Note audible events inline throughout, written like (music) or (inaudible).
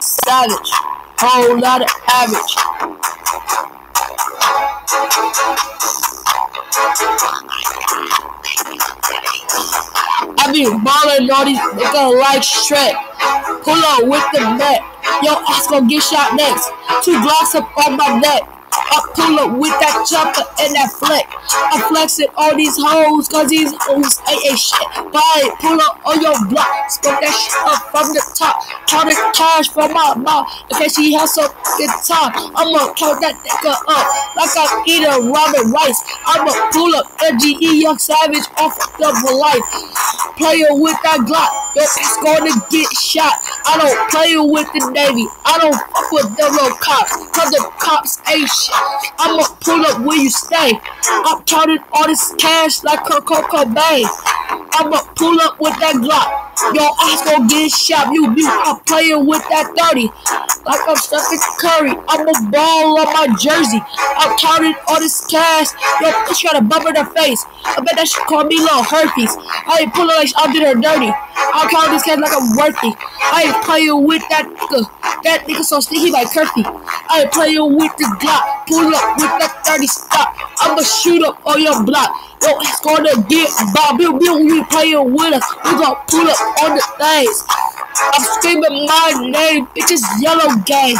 Savage, whole lot of average. I be ballin' all these niggas like Shrek. Pull up with the net. Yo ass gon' get shot next. Two blocks up on my neck. I pull up with that chopper and that flex. I flex it all these hoes, cause these hoes ain't a shit. Buy it, pull up on your block, smoke that shit up from the top. Count the cash from my mouth, in she has some good time. I'ma count that nigga up like I'm eating ramen rice. I'ma pull up LGE Young Savage off of the life. Player with that Glock, ass gonna get shot. I don't play with the Navy. I don't fuck with them little cops, cause the cops ain't shit. I'ma pull up where you stay. I'm counting all this cash like Kurt Cobain. I'ma pull up with that Glock. Your ass gon' get shot. You, you, I'm playing with that 30. Like I'm Stephen Curry. I'm a ball on my jersey. I'm counting all this cash. Yo, bitch got a bump in her face. I bet that she call me little herpes. I ain't pulling like I did her dirty. I'm counting this cash like I'm worthy. I ain't playing with that nigga. That nigga so sticky like Kirby. I ain't playing with the Glock. Pull up with that 30 stop. I'ma shoot up on your block. Yo, it's gonna get Bob Bill Bill you playing with us. We gonna pull up on the things. I'm screaming my name, bitches yellow gang.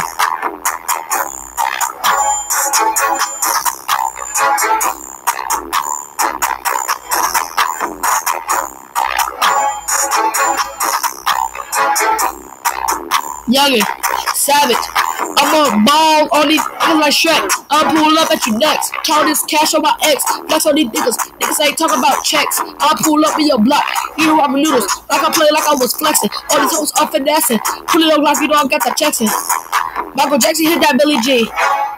Youngen, savage. I'm a ball on these niggas like Shrek. I'll pull up at you next. Count this cash on my ex. Flex on these niggas. Niggas ain't talking about checks. I'll pull up in your block. You know I'm a noodles. Like I play like I was flexing. All these hoes up finessing. Pull it up like you know I got the checks in. Michael Jackson hit that Billie Jean.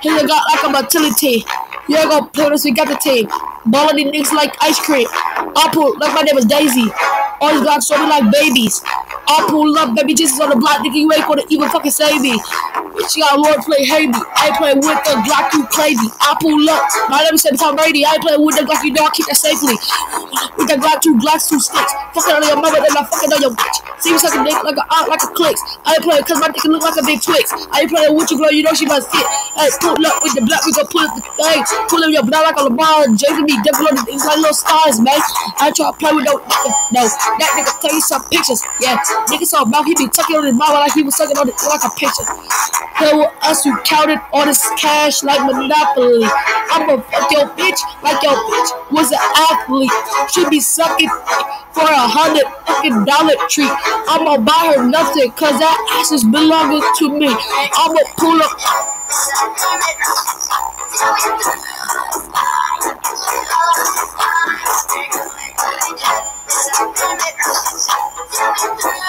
Hit the got like I'm a utility. You ain't gonna play this, we got the team. Ballin' these niggas like ice cream. I'll pull like my name is Daisy. All these blocks show me like babies. I'll pull up, baby Jesus on the block, nigga, you ain't gonna even fucking save me. You got Lord play Havy. I ain't playing with the Glock, you crazy. I pull up. My name is Tom Brady. I ain't playing with the Glock, you know I keep that safely. With the Glock, two Glocks, two sticks. Fucking on your mother, then I'm fucking on your bitch. See me sucking dick like a aunt, like a clicks. I ain't playing cause my dick look like a big Twix. I ain't playing with you, girl, you know she must hit. Hey, pull up with the block, we gon' pull up the thing. Pull up your block like a LeBron, James me, devil on the things like little stars, man. I ain't try to play with no nigga, no. That nigga you some pictures, yeah. Nigga saw mouth, he be tucking on his mouth like he was sucking on it like a picture. Play with us, who counted all this cash like Monopoly. I'ma fuck your bitch like your bitch was an athlete. She be sucking for a hundred fucking dollar treat. I'ma buy her nothing, cause that ass is belonging to me. I'ma pull up. (laughs)